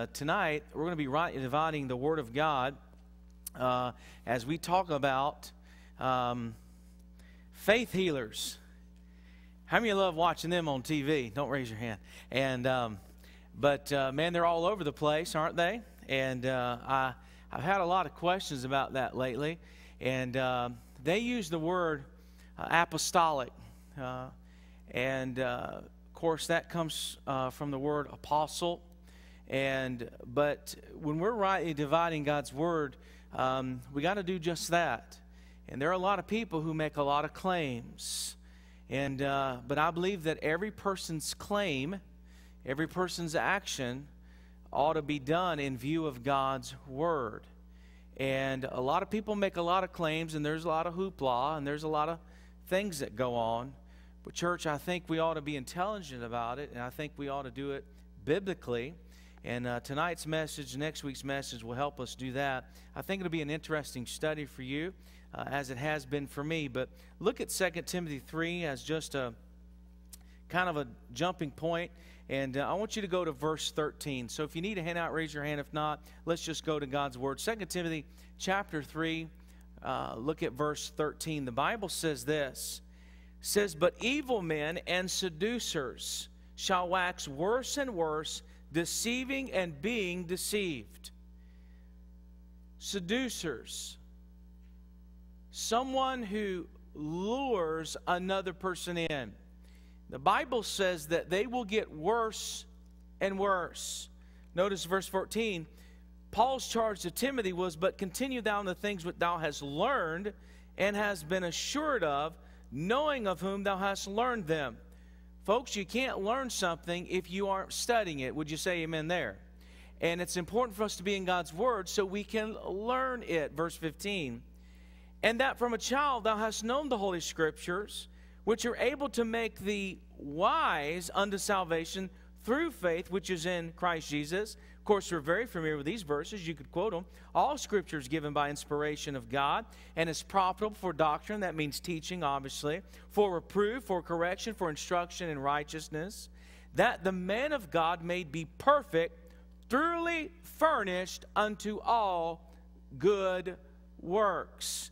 Uh, tonight, we're going to be dividing the Word of God uh, as we talk about um, faith healers. How many of you love watching them on TV? Don't raise your hand. And um, but uh, man, they're all over the place, aren't they? And uh, I I've had a lot of questions about that lately, and uh, they use the word uh, apostolic, and of course that comes from the word apostle and but when we're rightly dividing God's word, um, we got to do just that. And there are a lot of people who make a lot of claims, and uh, but I believe that every person's claim, every person's action, ought to be done in view of God's word. And a lot of people make a lot of claims, and there's a lot of hoopla, and there's a lot of things that go on. But, church, I think we ought to be intelligent about it, and I think we ought to do it biblically. And uh, tonight's message, next week's message, will help us do that. I think it'll be an interesting study for you, uh, as it has been for me. But look at 2 Timothy 3 as just a kind of a jumping point. And uh, I want you to go to verse 13. So if you need a handout, raise your hand. If not, let's just go to God's Word. 2 Timothy chapter 3, uh, look at verse 13. The Bible says this says, But evil men and seducers shall wax worse and worse deceiving and being deceived. Seducers, someone who lures another person in. The Bible says that they will get worse and worse. Notice verse 14. Paul's charge to Timothy was, But continue thou in the things which thou hast learned and hast been assured of, knowing of whom thou hast learned them. Folks, you can't learn something if you aren't studying it. Would you say amen there? And it's important for us to be in God's Word so we can learn it. Verse 15. And that from a child thou hast known the Holy Scriptures, which are able to make thee wise unto salvation through faith which is in Christ Jesus course, we're very familiar with these verses. You could quote them. All scripture is given by inspiration of God and is profitable for doctrine. That means teaching, obviously, for reproof, for correction, for instruction in righteousness, that the man of God may be perfect, thoroughly furnished unto all good works.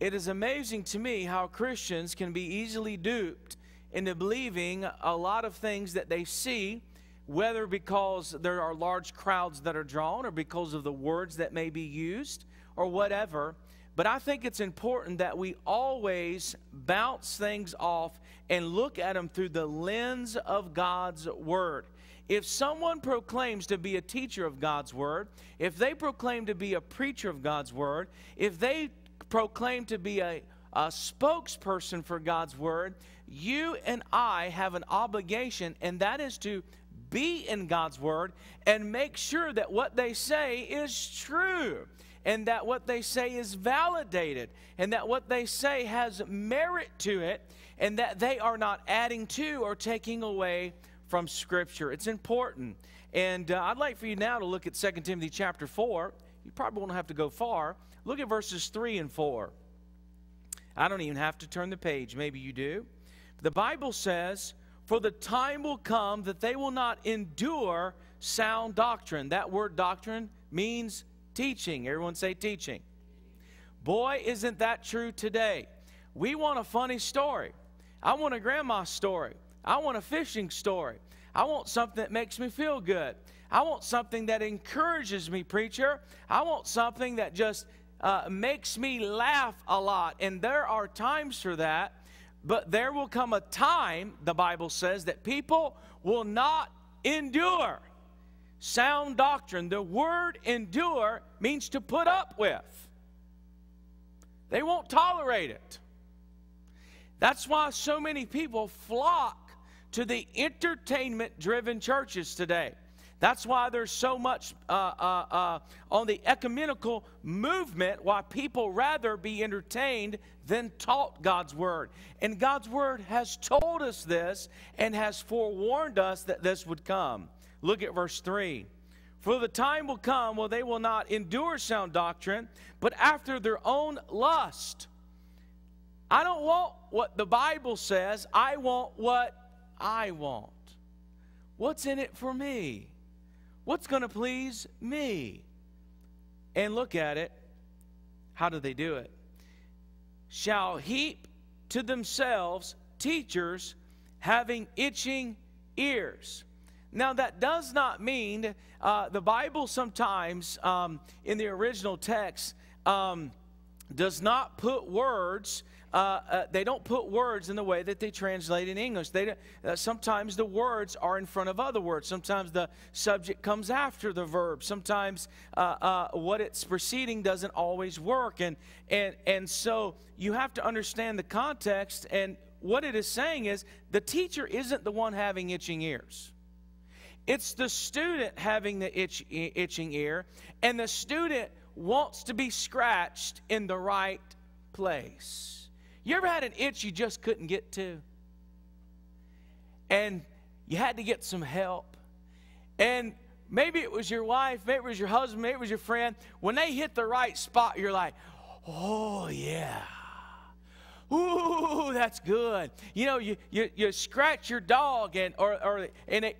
It is amazing to me how Christians can be easily duped into believing a lot of things that they see whether because there are large crowds that are drawn or because of the words that may be used or whatever. But I think it's important that we always bounce things off and look at them through the lens of God's Word. If someone proclaims to be a teacher of God's Word, if they proclaim to be a preacher of God's Word, if they proclaim to be a, a spokesperson for God's Word, you and I have an obligation, and that is to be in God's Word and make sure that what they say is true and that what they say is validated and that what they say has merit to it and that they are not adding to or taking away from Scripture. It's important. And uh, I'd like for you now to look at 2 Timothy chapter 4. You probably won't have to go far. Look at verses 3 and 4. I don't even have to turn the page. Maybe you do. The Bible says, for the time will come that they will not endure sound doctrine. That word doctrine means teaching. Everyone say teaching. Boy, isn't that true today? We want a funny story. I want a grandma story. I want a fishing story. I want something that makes me feel good. I want something that encourages me, preacher. I want something that just uh, makes me laugh a lot. And there are times for that. But there will come a time, the Bible says, that people will not endure sound doctrine. The word endure means to put up with, they won't tolerate it. That's why so many people flock to the entertainment driven churches today. That's why there's so much uh, uh, uh, on the ecumenical movement, why people rather be entertained than taught God's Word. And God's Word has told us this and has forewarned us that this would come. Look at verse 3. For the time will come when they will not endure sound doctrine, but after their own lust. I don't want what the Bible says, I want what I want. What's in it for me? What's going to please me? And look at it. How do they do it? Shall heap to themselves teachers having itching ears. Now, that does not mean uh, the Bible sometimes um, in the original text um, does not put words uh, uh, they don't put words in the way that they translate in English. They, uh, sometimes the words are in front of other words. Sometimes the subject comes after the verb. Sometimes uh, uh, what it's preceding doesn't always work. And, and, and so you have to understand the context. And what it is saying is the teacher isn't the one having itching ears. It's the student having the itch, itching ear, and the student wants to be scratched in the right place. You ever had an itch you just couldn't get to? And you had to get some help. And maybe it was your wife, maybe it was your husband, maybe it was your friend. When they hit the right spot, you're like, oh, yeah. Ooh, that's good. You know, you, you, you scratch your dog and or, or and it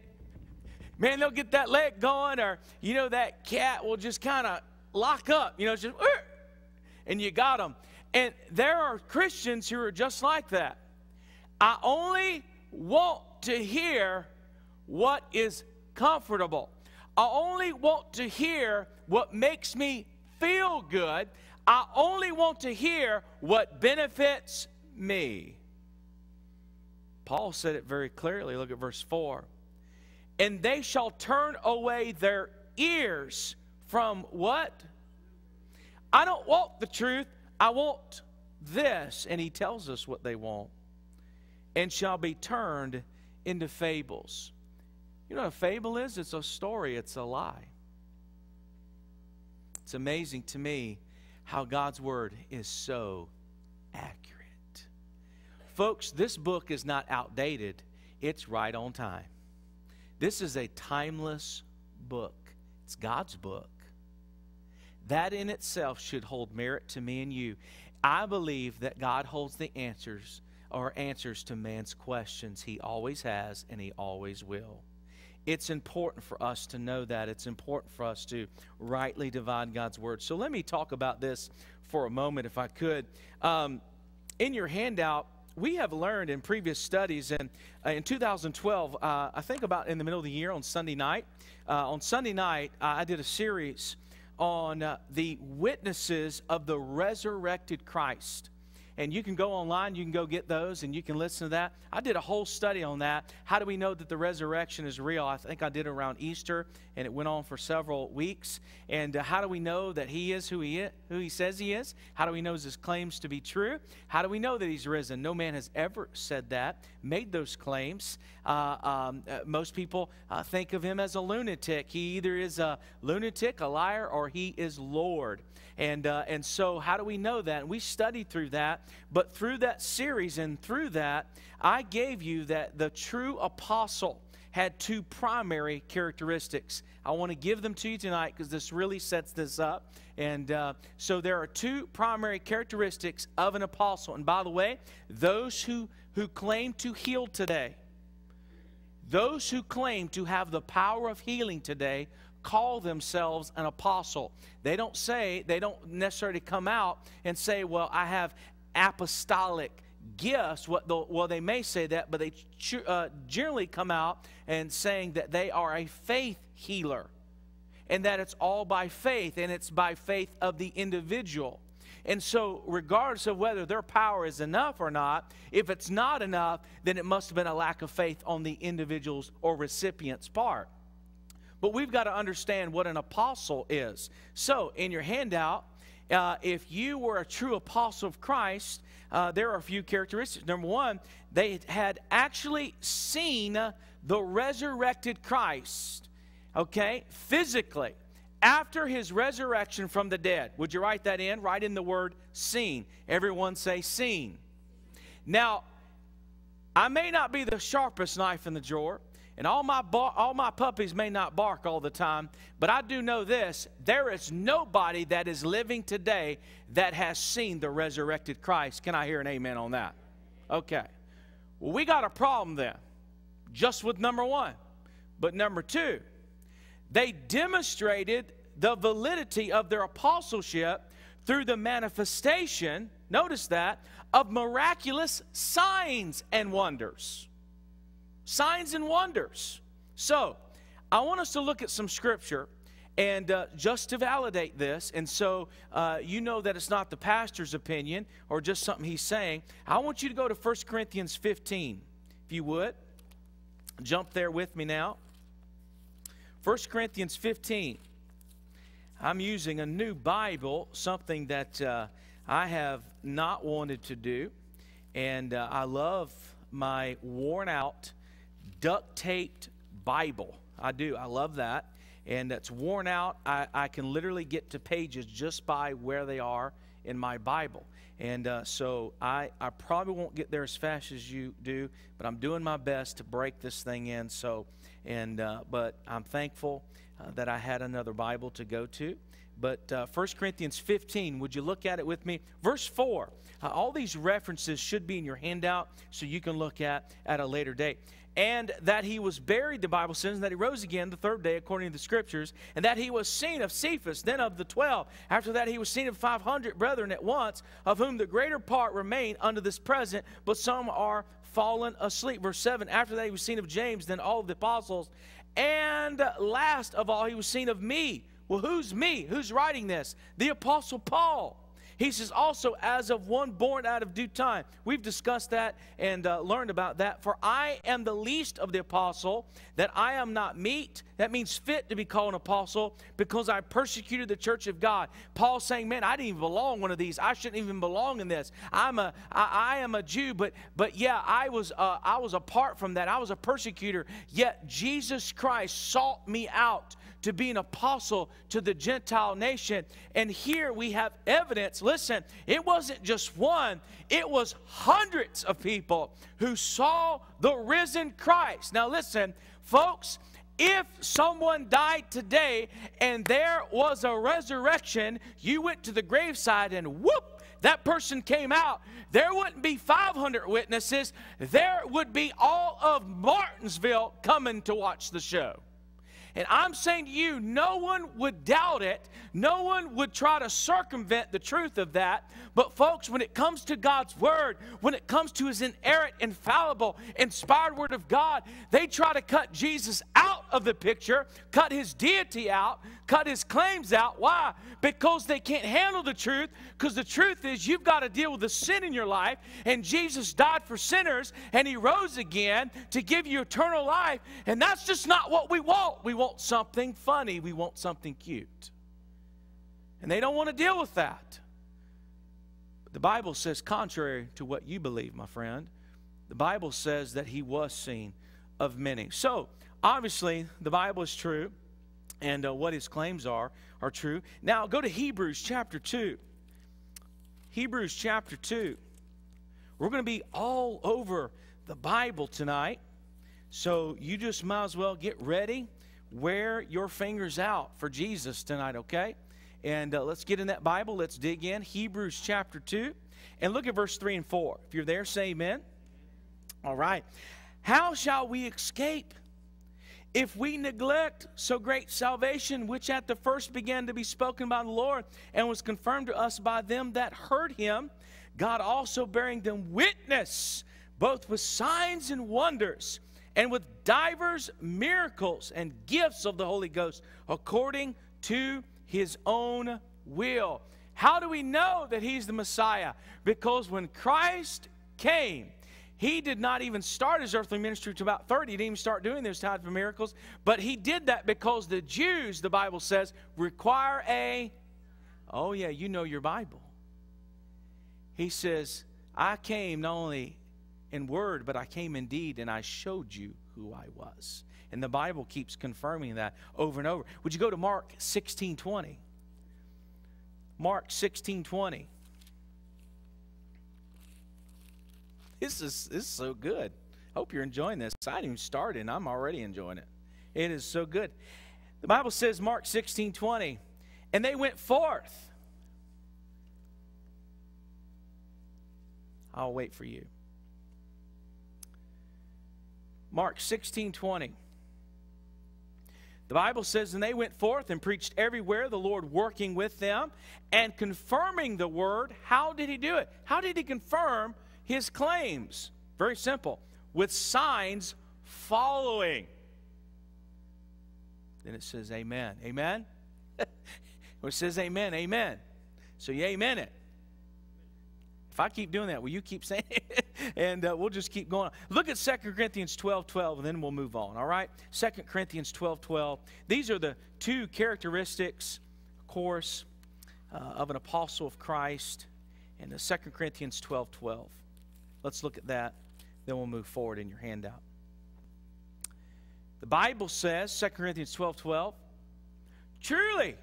man, they'll get that leg going, or you know, that cat will just kind of lock up, you know, just and you got them. And there are Christians who are just like that. I only want to hear what is comfortable. I only want to hear what makes me feel good. I only want to hear what benefits me. Paul said it very clearly. Look at verse 4. And they shall turn away their ears from what? I don't want the truth. I want this. And he tells us what they want. And shall be turned into fables. You know what a fable is? It's a story, it's a lie. It's amazing to me how God's word is so accurate. Folks, this book is not outdated, it's right on time. This is a timeless book, it's God's book. That in itself should hold merit to me and you. I believe that God holds the answers or answers to man's questions. He always has and he always will. It's important for us to know that. It's important for us to rightly divide God's word. So let me talk about this for a moment, if I could. Um, in your handout, we have learned in previous studies, and uh, in 2012, uh, I think about in the middle of the year on Sunday night, uh, on Sunday night, I did a series on uh, the witnesses of the resurrected Christ. And you can go online, you can go get those, and you can listen to that. I did a whole study on that. How do we know that the resurrection is real? I think I did around Easter, and it went on for several weeks. And uh, how do we know that He is who He is, who He says He is? How do we know His claims to be true? How do we know that He's risen? No man has ever said that, made those claims. Uh, um, uh, most people uh, think of Him as a lunatic. He either is a lunatic, a liar, or He is Lord. And, uh, and so, how do we know that? And we studied through that. But through that series and through that, I gave you that the true apostle had two primary characteristics. I want to give them to you tonight because this really sets this up. And uh, so there are two primary characteristics of an apostle. And by the way, those who, who claim to heal today, those who claim to have the power of healing today call themselves an apostle. They don't say, they don't necessarily come out and say, well, I have apostolic gifts. What the, well, they may say that, but they uh, generally come out and saying that they are a faith healer and that it's all by faith and it's by faith of the individual. And so, regardless of whether their power is enough or not, if it's not enough, then it must have been a lack of faith on the individual's or recipient's part. But we've got to understand what an apostle is. So, in your handout, uh, if you were a true apostle of Christ, uh, there are a few characteristics. Number one, they had actually seen the resurrected Christ, okay, physically, after his resurrection from the dead. Would you write that in? Write in the word seen. Everyone say seen. Now, I may not be the sharpest knife in the drawer. And all my, all my puppies may not bark all the time, but I do know this there is nobody that is living today that has seen the resurrected Christ. Can I hear an amen on that? Okay. Well, we got a problem then, just with number one. But number two, they demonstrated the validity of their apostleship through the manifestation, notice that, of miraculous signs and wonders. Signs and wonders. So, I want us to look at some scripture and uh, just to validate this, and so uh, you know that it's not the pastor's opinion or just something he's saying, I want you to go to 1 Corinthians 15, if you would. Jump there with me now. 1 Corinthians 15. I'm using a new Bible, something that uh, I have not wanted to do. And uh, I love my worn out, duct taped Bible. I do. I love that. And that's worn out. I, I can literally get to pages just by where they are in my Bible. And uh, so I, I probably won't get there as fast as you do, but I'm doing my best to break this thing in. So, and uh, but I'm thankful uh, that I had another Bible to go to. But uh, 1 Corinthians 15, would you look at it with me? Verse 4. Uh, all these references should be in your handout so you can look at at a later date. And that he was buried, the Bible says, and that he rose again the third day according to the scriptures, and that he was seen of Cephas, then of the twelve. After that, he was seen of 500 brethren at once, of whom the greater part remain unto this present, but some are fallen asleep. Verse 7 After that, he was seen of James, then all of the apostles. And last of all, he was seen of me well, who's me? Who's writing this? The Apostle Paul. He says, also as of one born out of due time. We've discussed that and uh, learned about that. For I am the least of the apostle, that I am not meet. That means fit to be called an apostle because I persecuted the church of God. Paul saying, man, I didn't even belong one of these. I shouldn't even belong in this. I'm a, I, I am a Jew, but, but yeah, I was, uh, I was apart from that. I was a persecutor. Yet Jesus Christ sought me out to be an apostle to the Gentile nation. And here we have evidence. Listen, it wasn't just one, it was hundreds of people who saw the risen Christ. Now, listen, folks. If someone died today and there was a resurrection, you went to the graveside and whoop, that person came out, there wouldn't be 500 witnesses. There would be all of Martinsville coming to watch the show. And I'm saying to you, no one would doubt it. No one would try to circumvent the truth of that. But, folks, when it comes to God's Word, when it comes to His inerrant, infallible, inspired Word of God, they try to cut Jesus out of the picture, cut His deity out, cut His claims out. Why? Because they can't handle the truth. Because the truth is, you've got to deal with the sin in your life. And Jesus died for sinners, and He rose again to give you eternal life. And that's just not what we want. We want something funny, we want something cute. And they don't want to deal with that. But the Bible says, contrary to what you believe, my friend, the Bible says that he was seen of many. So, obviously, the Bible is true, and uh, what his claims are are true. Now, go to Hebrews chapter 2. Hebrews chapter 2. We're going to be all over the Bible tonight. So you just might as well get ready wear your fingers out for Jesus tonight, okay? And uh, let's get in that Bible. Let's dig in. Hebrews chapter 2. And look at verse 3 and 4. If you're there, say amen. All right. How shall we escape if we neglect so great salvation, which at the first began to be spoken by the Lord and was confirmed to us by them that heard him, God also bearing them witness, both with signs and wonders? and with divers miracles and gifts of the Holy Ghost according to his own will. How do we know that he's the Messiah? Because when Christ came, he did not even start his earthly ministry to about 30. He didn't even start doing those types of miracles. But he did that because the Jews, the Bible says, require a. Oh, yeah, you know your Bible. He says, I came not only in word, but I came in deed and I showed you who I was. And the Bible keeps confirming that over and over. Would you go to Mark 16 20? Mark 16 20. This is, this is so good. Hope you're enjoying this. I didn't even start and I'm already enjoying it. It is so good. The Bible says, Mark 16 20, and they went forth. I'll wait for you. Mark 16 20. The Bible says, And they went forth and preached everywhere, the Lord working with them and confirming the word. How did he do it? How did he confirm his claims? Very simple with signs following. Then it says, Amen. Amen? it says, Amen. Amen. So you amen it. If I keep doing that, will you keep saying it? and uh, we'll just keep going. Look at 2 Corinthians 12 12, and then we'll move on, all right? 2 Corinthians 12 12. These are the two characteristics, of course, uh, of an apostle of Christ. And the 2 Corinthians 12 12. Let's look at that, then we'll move forward in your handout. The Bible says, 2 Corinthians 12 12, truly,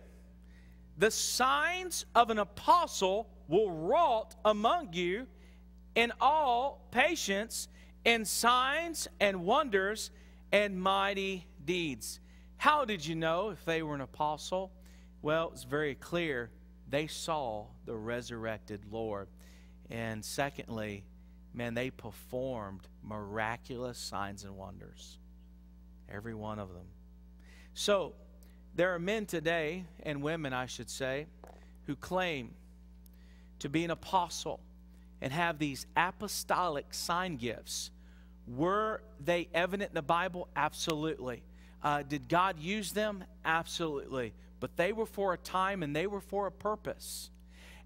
the signs of an apostle will wrought among you in all patience and signs and wonders and mighty deeds. How did you know if they were an apostle? Well, it's very clear. They saw the resurrected Lord. And secondly, man, they performed miraculous signs and wonders. Every one of them. So, there are men today, and women, I should say, who claim to be an apostle and have these apostolic sign gifts. Were they evident in the Bible? Absolutely. Uh, did God use them? Absolutely. But they were for a time and they were for a purpose.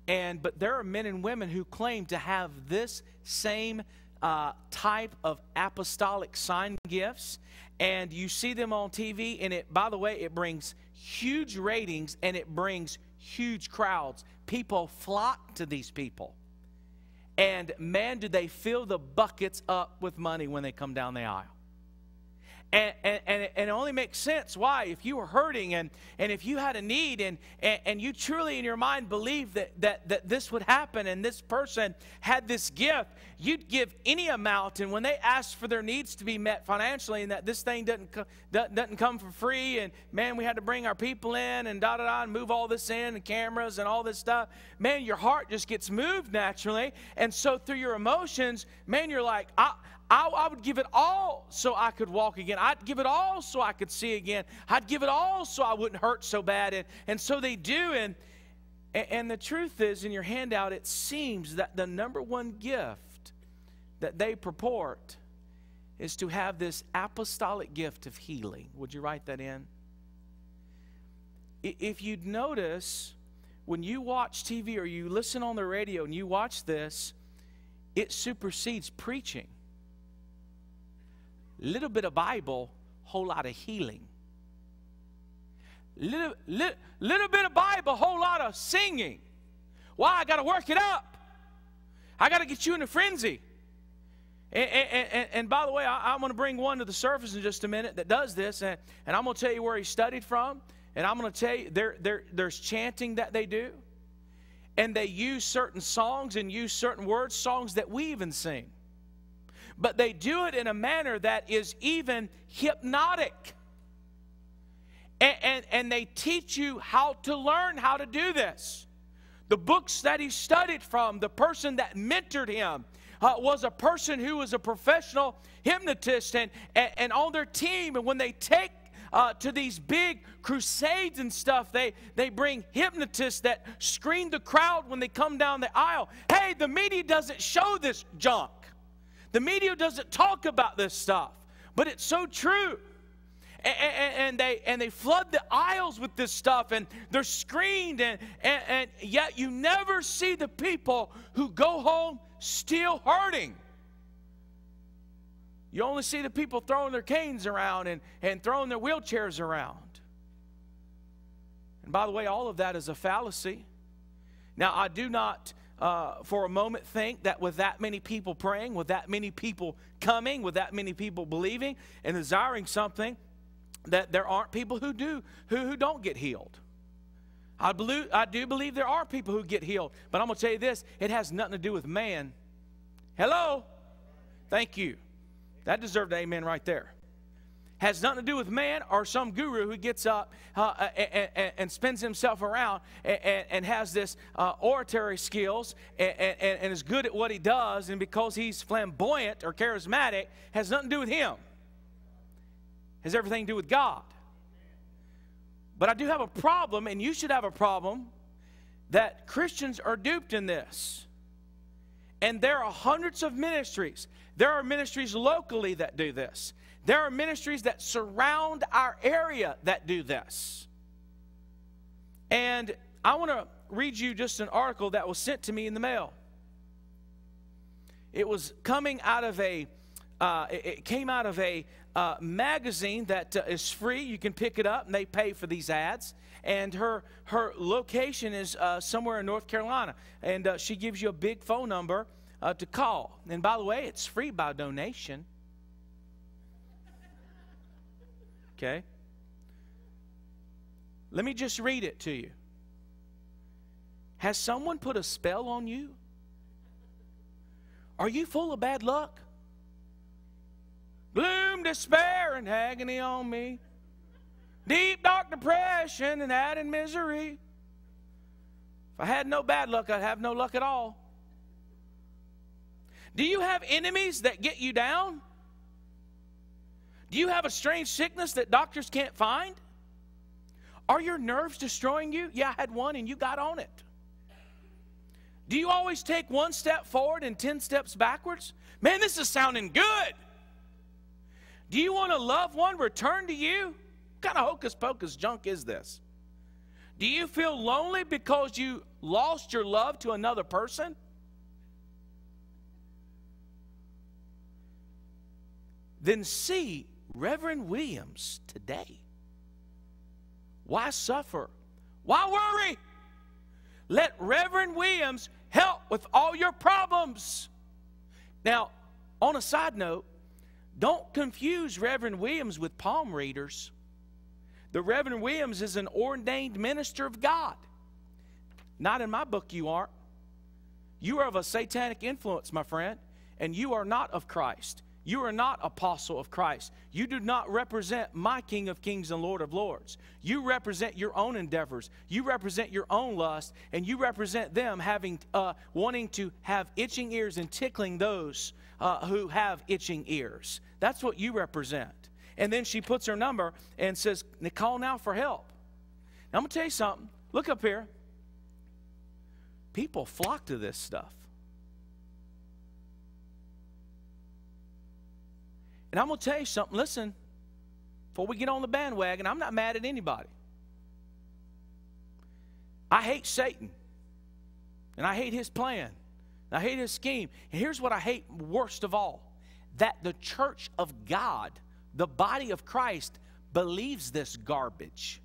And but there are men and women who claim to have this same uh, type of apostolic sign gifts, and you see them on TV. And it, by the way, it brings huge ratings and it brings huge crowds. People flock to these people. And man, do they fill the buckets up with money when they come down the aisle. And, and, and, it, only makes sense. Why? If you were hurting and, and if you had a need and, and, and you truly in your mind believed that, that, that this would happen and this person had this gift, you'd give any amount. And when they asked for their needs to be met financially and that this thing doesn't, doesn't come for free and man, we had to bring our people in and da da da and move all this in and cameras and all this stuff, man, your heart just gets moved naturally. And so through your emotions, man, you're like, I, I, I, would give it all so I could walk again. I'd give it all so I could see again. I'd give it all so I wouldn't hurt so bad. And, and so they do. And, and the truth is, in your handout, it seems that the number one gift that they purport is to have this apostolic gift of healing. Would you write that in? If you'd notice, when you watch TV or you listen on the radio and you watch this, it supersedes preaching little bit of Bible, whole lot of healing. Little, little, little bit of Bible, whole lot of singing. Why? I got to work it up. I got to get you in a frenzy. And, and, and, and by the way, I, am going to bring one to the surface in just a minute that does this, and, and I'm going to tell you where he studied from, and I'm going to tell you there, there, there's chanting that they do, and they use certain songs and use certain words, songs that we even sing but they do it in a manner that is even hypnotic. And, and, and, they teach you how to learn how to do this. The books that he studied from, the person that mentored him, uh, was a person who was a professional hypnotist and, and, and on their team. And when they take uh, to these big crusades and stuff, they, they bring hypnotists that screen the crowd when they come down the aisle. Hey, the media doesn't show this junk. The media doesn't talk about this stuff, but it's so true. And, and, and, they and they flood the aisles with this stuff and they're screened and, and, and yet you never see the people who go home still hurting. You only see the people throwing their canes around and, and throwing their wheelchairs around. And by the way all of that is a fallacy. Now i do not uh, for a moment think that with that many people praying, with that many people coming, with that many people believing and desiring something, that there aren't people who do who, who don't get healed. I, believe, I do believe there are people who get healed, but I'm going to tell you this it has nothing to do with man. Hello? Thank you. That deserved an amen right there has nothing to do with man or some guru who gets up uh, and, and, and, spins himself around and, and has this uh, oratory skills and, is good at what he does, and because he's flamboyant or charismatic, has nothing to do with him. Has everything to do with God. But I do have a problem, and you should have a problem, that Christians are duped in this. And there are hundreds of ministries. There are ministries locally that do this. There are ministries that surround our area that do this. And I want to read you just an article that was sent to me in the mail. It was coming out of a, uh, it came out of a uh, magazine that uh, is free. You can pick it up, and they pay for these ads. And her her location is uh, somewhere in North Carolina, and uh, she gives you a big phone number uh, to call. And by the way, it's free by donation. Okay. Let me just read it to you. Has someone put a spell on you? Are you full of bad luck? Gloom, despair, and agony on me. Deep, dark depression and added misery. If I had no bad luck, I'd have no luck at all. Do you have enemies that get you down? Do you have a strange sickness that doctors can't find? Are your nerves destroying you? Yeah, I had one and you got on it. Do you always take one step forward and 10 steps backwards? Man, this is sounding good. Do you want a loved one return to you? What kind of hocus pocus junk is this? Do you feel lonely because you lost your love to another person? Then see Reverend Williams today. Why suffer? Why worry? Let Reverend Williams help with all your problems. Now, on a side note, don't confuse Reverend Williams with palm readers. The Reverend Williams is an ordained minister of God. Not in my book, you aren't. You are of a satanic influence, my friend, and you are not of Christ. You are not apostle of Christ. You do not represent my King of Kings and Lord of Lords. You represent your own endeavors. You represent your own lust, and you represent them having uh, wanting to have itching ears and tickling those uh, who have itching ears. That's what you represent. And then she puts her number and says, "Call now for help." Now I'm gonna tell you something. Look up here. People flock to this stuff. And I'm going to tell you something. Listen, before we get on the bandwagon, I'm not mad at anybody. I hate Satan. And I hate his plan. I hate his scheme. And here's what I hate worst of all that the church of God, the body of Christ, believes this garbage.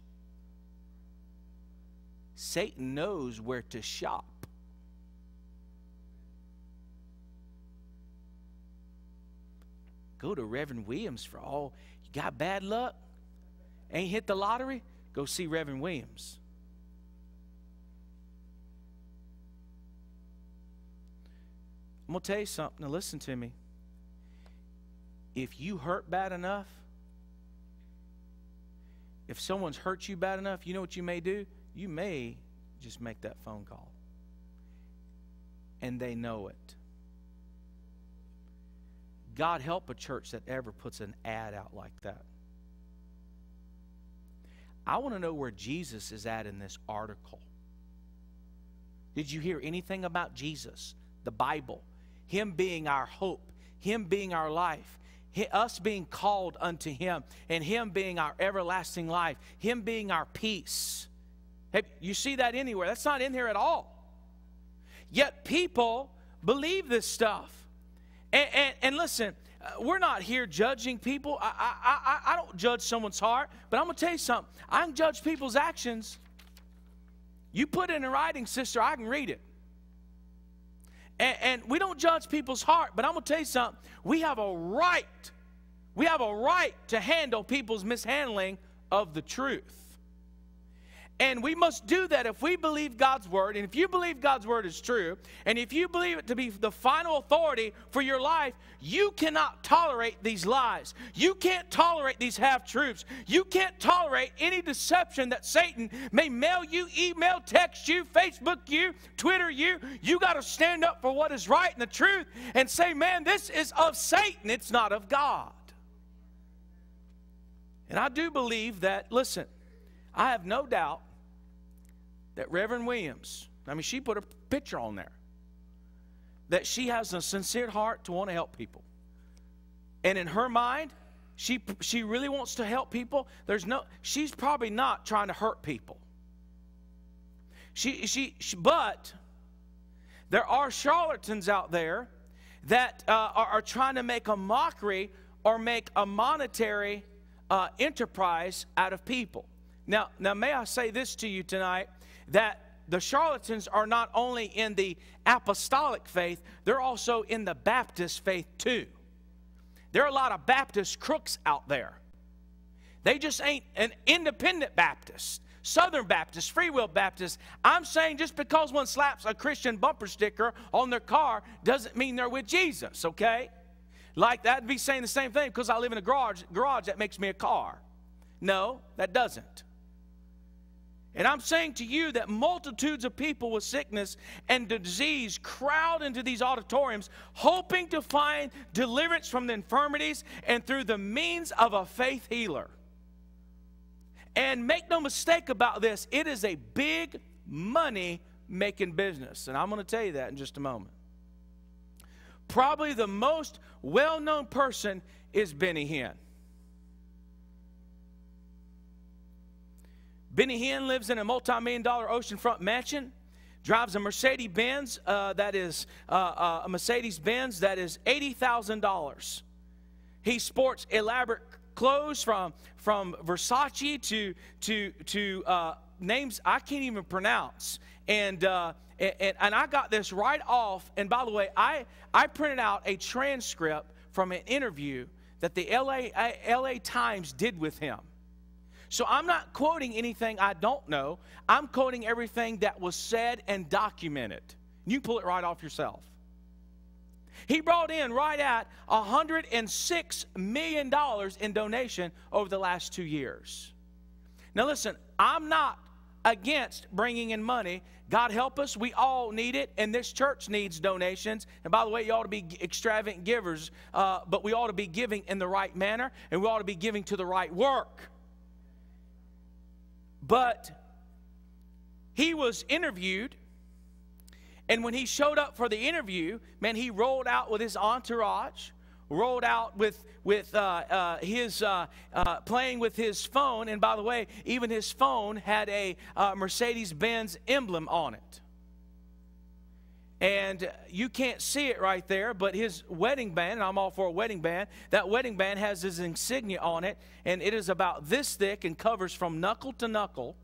Satan knows where to shop. Go to Reverend Williams for all. You got bad luck? Ain't hit the lottery? Go see Reverend Williams. I'm going to tell you something. Now, listen to me. If you hurt bad enough, if someone's hurt you bad enough, you know what you may do? You may just make that phone call. And they know it. God help a church that ever puts an ad out like that. I want to know where Jesus is at in this article. Did you hear anything about Jesus, the Bible, Him being our hope, Him being our life, us being called unto Him, and Him being our everlasting life, Him being our peace? Hey, you see that anywhere? That's not in here at all. Yet people believe this stuff. And, and, and listen, uh, we're not here judging people. I, I, I, I don't judge someone's heart, but I'm going to tell you something. I can judge people's actions. You put it in writing, sister, I can read it. And, and we don't judge people's heart, but I'm going to tell you something. We have a right, we have a right to handle people's mishandling of the truth. And we must do that if we believe God's word. And if you believe God's word is true, and if you believe it to be the final authority for your life, you cannot tolerate these lies. You can't tolerate these half truths. You can't tolerate any deception that Satan may mail you, email, text you, Facebook you, Twitter you. You got to stand up for what is right and the truth and say, man, this is of Satan, it's not of God. And I do believe that, listen, I have no doubt that Reverend Williams, I mean, she put a picture on there, that she has a sincere heart to want to help people. And in her mind, she, she really wants to help people. There's no, she's probably not trying to hurt people. She, she, she but there are charlatans out there that uh, are, are, trying to make a mockery or make a monetary uh, enterprise out of people. Now, now, may I say this to you tonight that the charlatans are not only in the apostolic faith, they're also in the Baptist faith too. There are a lot of Baptist crooks out there. They just ain't an independent Baptist. Southern Baptist, Free Will Baptist. I'm saying just because one slaps a Christian bumper sticker on their car doesn't mean they're with Jesus, okay? Like that'd be saying the same thing because I live in a garage, garage that makes me a car. No, that doesn't. And I'm saying to you that multitudes of people with sickness and disease crowd into these auditoriums hoping to find deliverance from the infirmities and through the means of a faith healer. And make no mistake about this, it is a big money making business. And I'm going to tell you that in just a moment. Probably the most well known person is Benny Hinn. Benny Hinn lives in a multi million dollar oceanfront mansion, drives a Mercedes Benz uh, that is uh, uh, a Mercedes Benz that is $80,000. He sports elaborate clothes from, from Versace to, to, to uh, names I can't even pronounce. And, uh, and, and I got this right off. And by the way, I, I printed out a transcript from an interview that the LA, LA Times did with him. So I'm not quoting anything I don't know. I'm quoting everything that was said and documented. You pull it right off yourself. He brought in right at $106 million in donation over the last two years. Now, listen, I'm not against bringing in money. God help us, we all need it, and this church needs donations. And by the way, you ought to be extravagant givers, uh, but we ought to be giving in the right manner, and we ought to be giving to the right work. But he was interviewed, and when he showed up for the interview, man, he rolled out with his entourage, rolled out with with uh, uh, his uh, uh playing with his phone, and by the way, even his phone had a uh, Mercedes Benz emblem on it. And you can't see it right there, but his wedding band, and I'm all for a wedding band, that wedding band has his insignia on it, and it is about this thick and covers from knuckle to knuckle.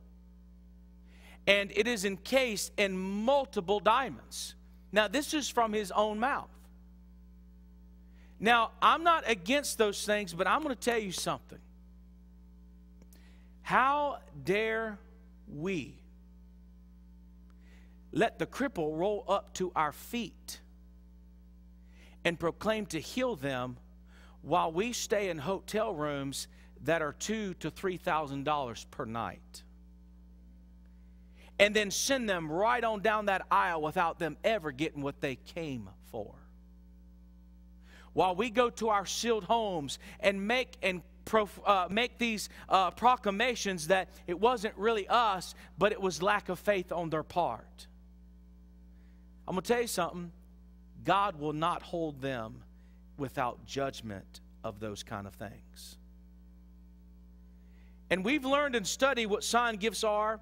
And it is encased in multiple diamonds. Now, this is from his own mouth. Now, I'm not against those things, but I'm going to tell you something. How dare we let the cripple roll up to our feet and proclaim to heal them while we stay in hotel rooms that are two to three thousand dollars per night and then send them right on down that aisle without them ever getting what they came for while we go to our sealed homes and make and uh, make these uh, proclamations that it wasn't really us, but it was lack of faith on their part. I'm going to tell you something. God will not hold them without judgment of those kind of things. And we've learned and studied what sign gifts are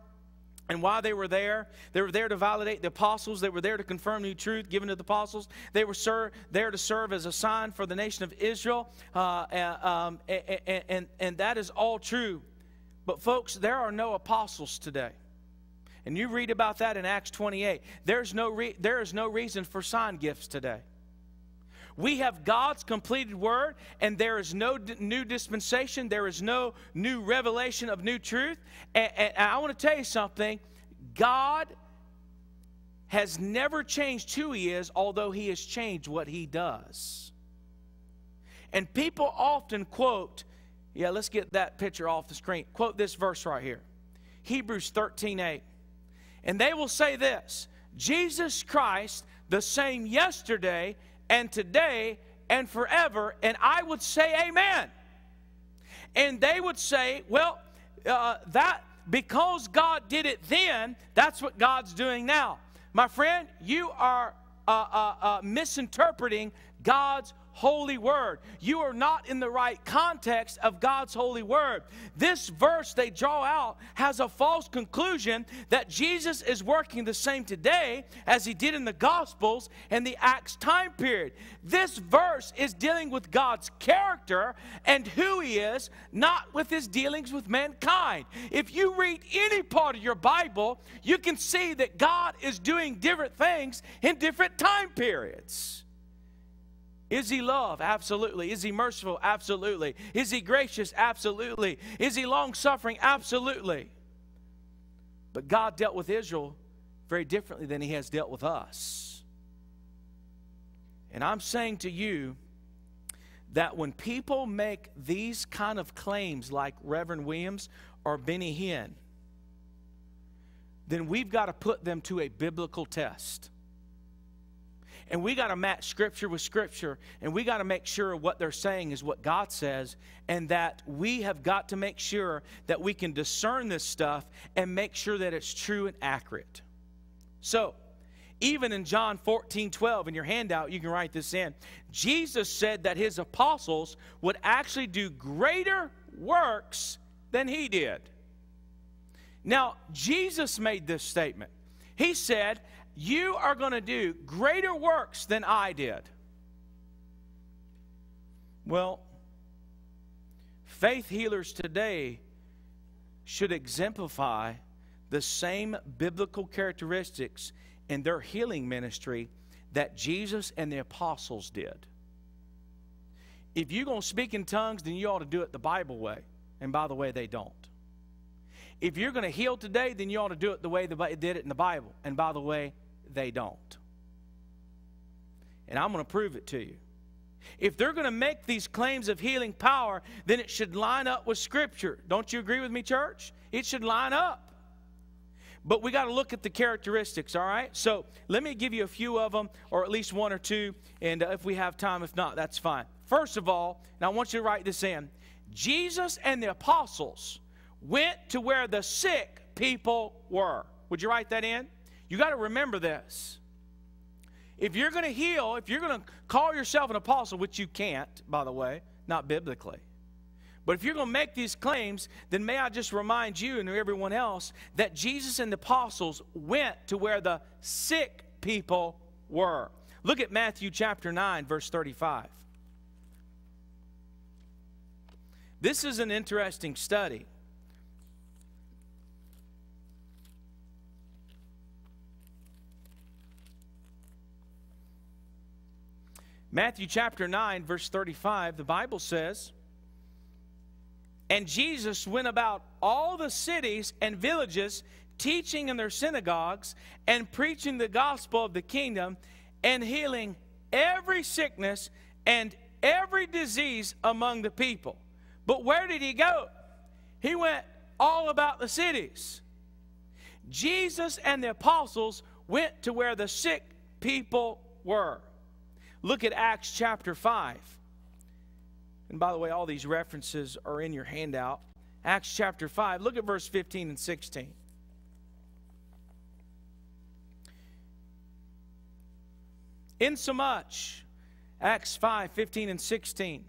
and why they were there. They were there to validate the apostles. They were there to confirm new truth given to the apostles. They were ser- there to serve as a sign for the nation of Israel. Uh, um, and, and, and that is all true. But, folks, there are no apostles today. And you read about that in Acts 28. There's no re- there is no reason for sign gifts today. We have God's completed word, and there is no d- new dispensation. There is no new revelation of new truth. And, and I want to tell you something God has never changed who He is, although He has changed what He does. And people often quote, yeah, let's get that picture off the screen. Quote this verse right here Hebrews 13 8. And they will say this Jesus Christ, the same yesterday and today and forever. And I would say, Amen. And they would say, Well, uh, that because God did it then, that's what God's doing now. My friend, you are uh, uh, uh, misinterpreting God's holy word. You are not in the right context of God's holy word. This verse they draw out has a false conclusion that Jesus is working the same today as he did in the Gospels and the Acts time period. This verse is dealing with God's character and who he is, not with his dealings with mankind. If you read any part of your Bible, you can see that God is doing different things in different time periods. Is he love? Absolutely. Is he merciful? Absolutely. Is he gracious? Absolutely. Is he long suffering? Absolutely. But God dealt with Israel very differently than he has dealt with us. And I'm saying to you that when people make these kind of claims like Reverend Williams or Benny Hinn, then we've got to put them to a biblical test. And we got to match Scripture with Scripture. And we got to make sure what they're saying is what God says. And that we have got to make sure that we can discern this stuff and make sure that it's true and accurate. So, even in John 14, 12, in your handout, you can write this in. Jesus said that his apostles would actually do greater works than he did. Now, Jesus made this statement. He said, you are going to do greater works than I did. Well, faith healers today should exemplify the same biblical characteristics in their healing ministry that Jesus and the apostles did. If you're going to speak in tongues, then you ought to do it the Bible way. And by the way, they don't. If you're going to heal today, then you ought to do it the way they did it in the Bible. And by the way, they don't. And I'm going to prove it to you. If they're going to make these claims of healing power, then it should line up with Scripture. Don't you agree with me, church? It should line up. But we got to look at the characteristics, all right? So let me give you a few of them, or at least one or two, and uh, if we have time, if not, that's fine. First of all, and I want you to write this in Jesus and the apostles went to where the sick people were. Would you write that in? You got to remember this. If you're going to heal, if you're going to call yourself an apostle, which you can't, by the way, not biblically, but if you're going to make these claims, then may I just remind you and everyone else that Jesus and the apostles went to where the sick people were. Look at Matthew chapter 9, verse 35. This is an interesting study. Matthew chapter 9, verse 35, the Bible says, And Jesus went about all the cities and villages, teaching in their synagogues and preaching the gospel of the kingdom and healing every sickness and every disease among the people. But where did he go? He went all about the cities. Jesus and the apostles went to where the sick people were. Look at Acts chapter 5. And by the way, all these references are in your handout. Acts chapter 5. Look at verse 15 and 16. Insomuch, Acts 5 15 and 16.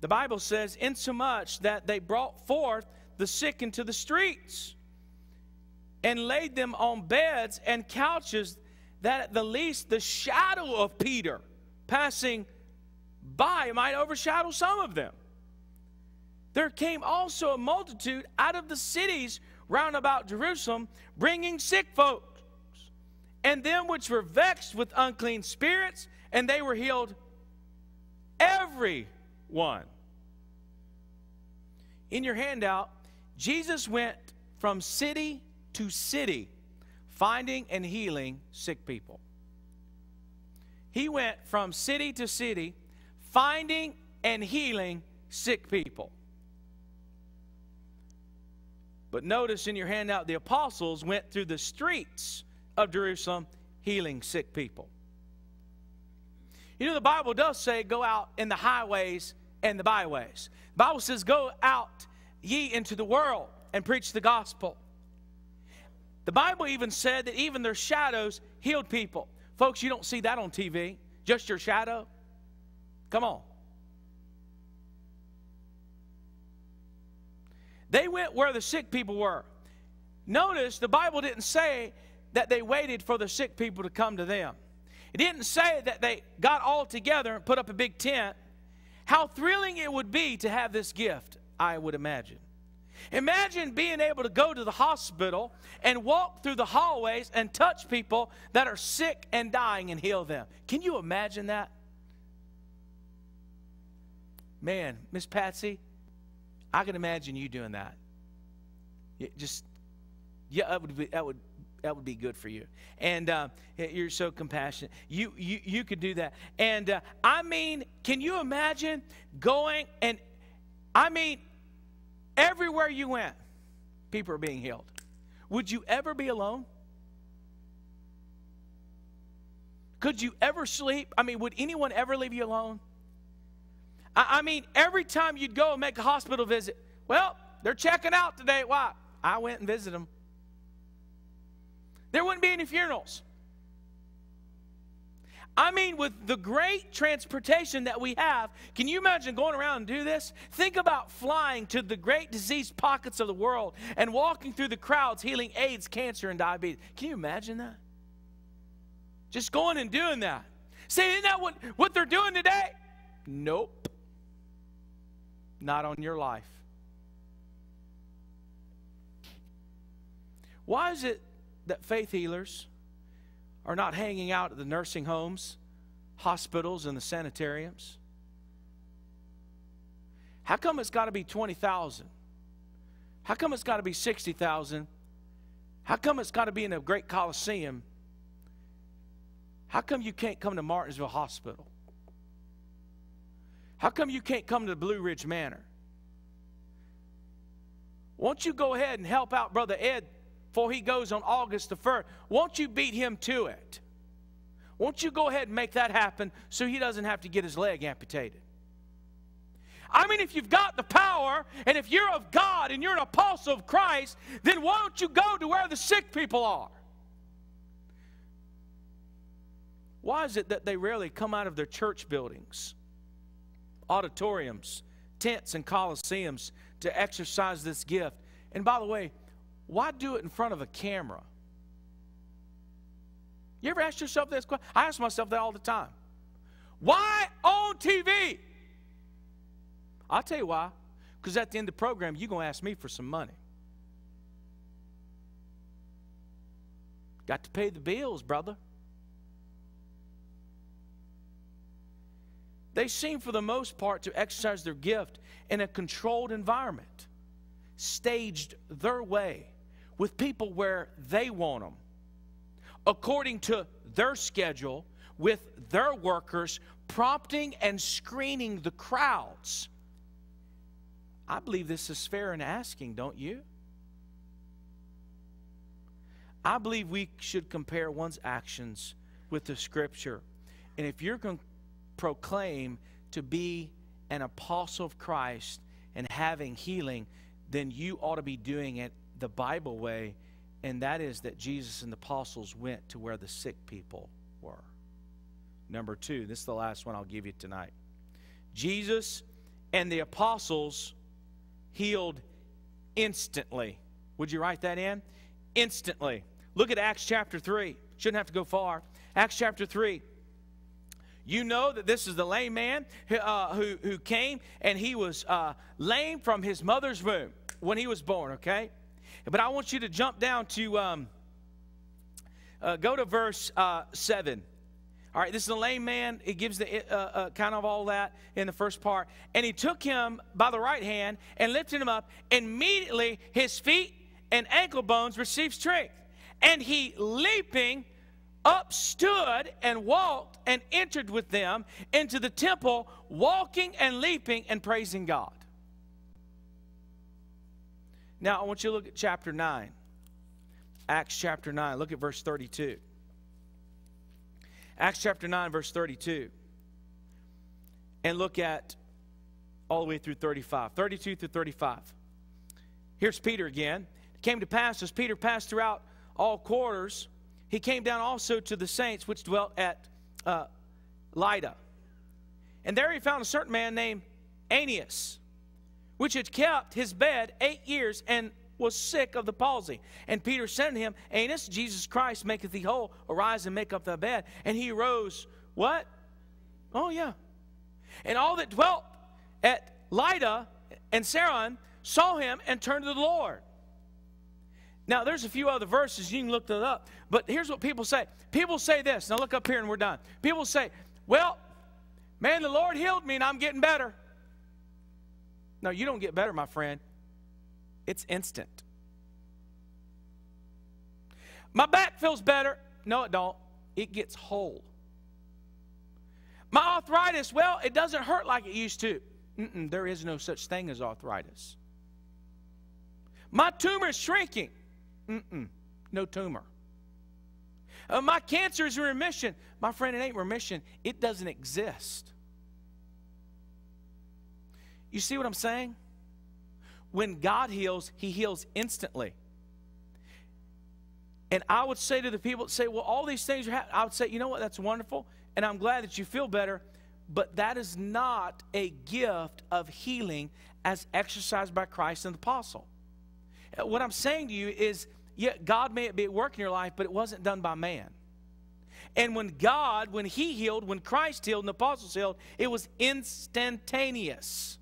The Bible says, insomuch that they brought forth the sick into the streets and laid them on beds and couches that at the least the shadow of Peter passing by might overshadow some of them. There came also a multitude out of the cities round about Jerusalem, bringing sick folks, and them which were vexed with unclean spirits, and they were healed every one. In your handout, Jesus went from city to city finding and healing sick people. He went from city to city, finding and healing sick people. But notice in your handout, the apostles went through the streets of Jerusalem healing sick people. You know, the Bible does say go out in the highways and the byways. The Bible says go out ye into the world and preach the gospel. The Bible even said that even their shadows healed people. Folks, you don't see that on TV. Just your shadow. Come on. They went where the sick people were. Notice the Bible didn't say that they waited for the sick people to come to them. It didn't say that they got all together and put up a big tent. How thrilling it would be to have this gift, I would imagine. Imagine being able to go to the hospital and walk through the hallways and touch people that are sick and dying and heal them. Can you imagine that? Man, Miss Patsy, I can imagine you doing that. just, yeah, that would be, that would that would be good for you. And uh, you're so compassionate. You you you could do that. And uh, I mean, can you imagine going and I mean, everywhere you went, people are being healed. Would you ever be alone? Could you ever sleep? I mean, would anyone ever leave you alone? I, I mean, every time you'd go and make a hospital visit, well, they're checking out today. Why? I went and visited them. There wouldn't be any funerals. I mean, with the great transportation that we have, can you imagine going around and do this? Think about flying to the great disease pockets of the world and walking through the crowds healing AIDS, cancer, and diabetes. Can you imagine that? Just going and doing that. Say, isn't that what, what they're doing today? Nope. Not on your life. Why is it that faith healers are not hanging out at the nursing homes, hospitals, and the sanitariums? How come it's got to be 20,000? How come it's got to be 60,000? How come it's got to be in a great coliseum? How come you can't come to Martinsville Hospital? How come you can't come to the Blue Ridge Manor? Won't you go ahead and help out Brother Ed before he goes on August the 1st. Won't you beat him to it? Won't you go ahead and make that happen so he doesn't have to get his leg amputated? I mean, if you've got the power and if you're of God and you're an apostle of Christ, then why don't you go to where the sick people are? Why is it that they rarely come out of their church buildings, auditoriums, tents, and coliseums to exercise this gift? And by the way, why do it in front of a camera? You ever ask yourself this question? I ask myself that all the time. Why on TV? I'll tell you why. Because at the end of the program, you're going to ask me for some money. Got to pay the bills, brother. They seem, for the most part, to exercise their gift in a controlled environment, staged their way with people where they want them, according to their schedule, with their workers, prompting and screening the crowds. I believe this is fair in asking, don't you? I believe we should compare one's actions with the scripture. And if you're going to proclaim to be an apostle of Christ and having healing, then you ought to be doing it the Bible way, and that is that Jesus and the apostles went to where the sick people were. Number two, this is the last one I'll give you tonight. Jesus and the apostles healed instantly. Would you write that in? Instantly. Look at Acts chapter 3. Shouldn't have to go far. Acts chapter 3. You know that this is the lame man uh, who, who came and he was uh, lame from his mother's womb when he was born, okay? But I want you to jump down to, um, uh, go to verse uh, 7. All right, this is a lame man. He gives the uh, uh, kind of all that in the first part. And he took him by the right hand and lifted him up. Immediately, his feet and ankle bones received strength. And he, leaping up, stood and walked and entered with them into the temple, walking and leaping and praising God. Now, I want you to look at chapter 9. Acts chapter 9. Look at verse 32. Acts chapter 9, verse 32. And look at all the way through 35. 32 through 35. Here's Peter again. It came to pass as Peter passed throughout all quarters, he came down also to the saints which dwelt at uh, Lydda. And there he found a certain man named Aeneas, which had kept his bed eight years and was sick of the palsy. And Peter said to him, Aeneas, Jesus Christ maketh thee whole. Arise and make up thy bed. And he rose. what? Oh, yeah. And all that dwelt at Lydda and Saron saw him and turned to the Lord. Now, there's a few other verses. You can look that up. But here's what people say. People say this. Now, look up here and we're done. People say, well, man, the Lord healed me and I'm getting better. No, you don't get better, my friend. It's instant. My back feels better. No, it don't. It gets whole. My arthritis, well, it doesn't hurt like it used to. Mm-mm, there is no such thing as arthritis. My tumor is shrinking. Mm-mm, no tumor. Uh, my cancer is in remission. My friend, it ain't remission. It doesn't exist. You see what I'm saying? When God heals, He heals instantly. And I would say to the people say, well, all these things are happening, I would say, you know what, that's wonderful, and I'm glad that you feel better, but that is not a gift of healing as exercised by Christ and the apostle. Uh, what I'm saying to you is, yeah, God may be at work in your life, but it wasn't done by man. And when God, when He healed, when Christ healed and the apostles healed, it was instantaneous.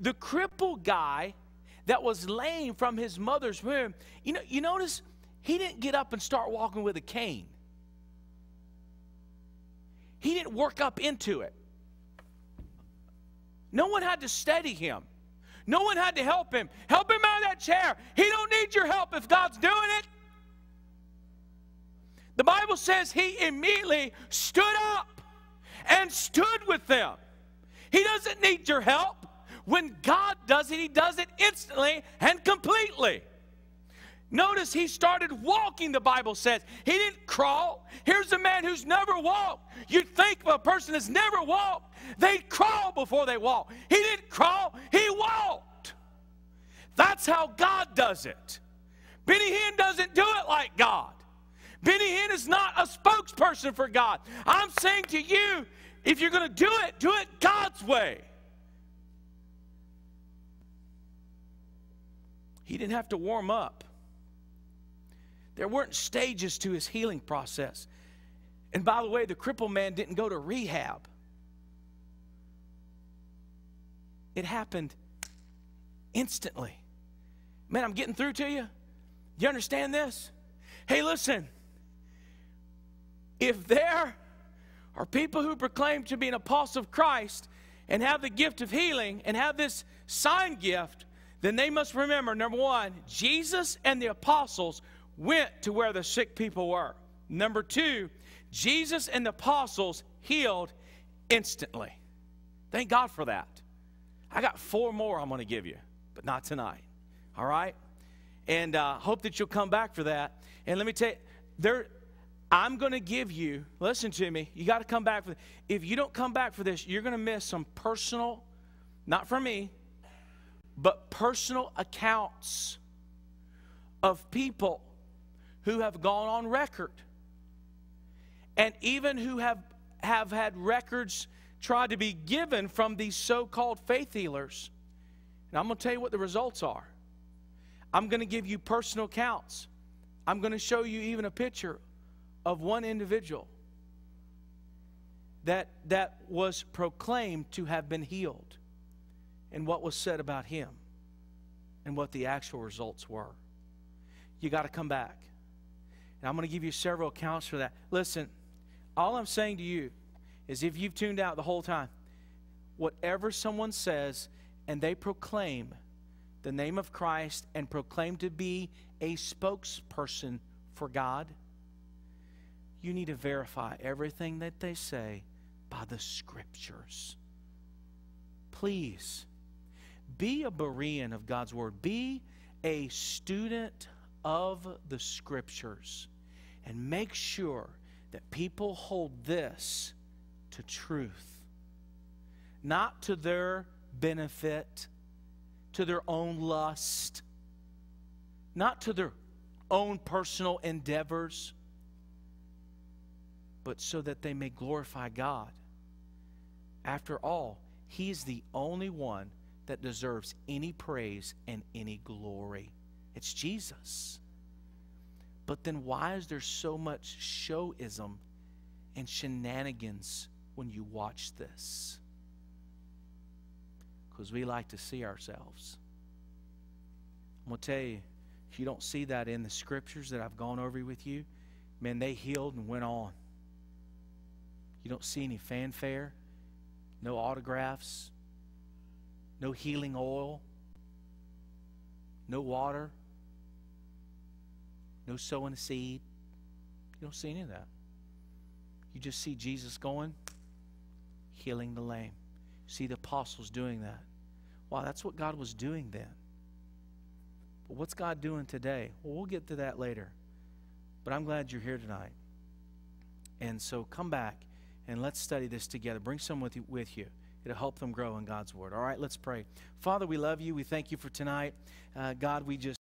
The crippled guy that was lame from his mother's womb, you know, you notice he didn't get up and start walking with a cane. He didn't work up into it. No one had to steady him. No one had to help him. Help him out of that chair. He don't need your help if God's doing it. The Bible says he immediately stood up and stood with them. He doesn't need your help. When God does it, He does it instantly and completely. Notice he started walking, the Bible says. He didn't crawl. Here's a man who's never walked. You'd think of a person that's never walked, they'd crawl before they walk. He didn't crawl, he walked. That's how God does it. Benny Hinn doesn't do it like God. Benny Hinn is not a spokesperson for God. I'm saying to you, if you're going to do it, do it God's way. He didn't have to warm up. There weren't stages to his healing process. And by the way, the crippled man didn't go to rehab. It happened instantly. Man, I'm getting through to you. You understand this? Hey, listen. If there are people who proclaim to be an apostle of Christ and have the gift of healing and have this sign gift, then they must remember number one, Jesus and the apostles went to where the sick people were. Number two, Jesus and the apostles healed instantly. Thank God for that. I got four more I'm going to give you, but not tonight. All right? And uh, hope that you'll come back for that. And let me tell you, there, I'm going to give you, listen to me, you got to come back for this. If you don't come back for this, you're going to miss some personal, not from me, but personal accounts of people who have gone on record and even who have, have had records tried to be given from these so called faith healers. And I'm going to tell you what the results are. I'm going to give you personal accounts. I'm going to show you even a picture of one individual that, that was proclaimed to have been healed and what was said about him and what the actual results were. You got to come back. And I'm going to give you several accounts for that. Listen, all I'm saying to you is if you've tuned out the whole time, whatever someone says and they proclaim the name of Christ and proclaim to be a spokesperson for God, you need to verify everything that they say by the scriptures. Please be a Berean of God's Word. Be a student of the Scriptures. And make sure that people hold this to truth, not to their benefit, to their own lust, not to their own personal endeavors, but so that they may glorify God. After all, He is the only one that deserves any praise and any glory. It's Jesus. But then why is there so much showism and shenanigans when you watch this? Because we like to see ourselves. I'm going to tell you, if you don't see that in the scriptures that I've gone over with you, man, they healed and went on. You don't see any fanfare, no autographs, no healing oil, no water, no sowing a seed. You don't see any of that. You just see Jesus going, healing the lame. see the apostles doing that. Wow, that's what God was doing then. But what's God doing today? Well, we'll get to that later. But I'm glad you're here tonight. And so come back and let's study this together. Bring someone with you. With you. It'll help them grow in God's Word. All right, let's pray. Father, we love you. We thank you for tonight. Uh, God, we just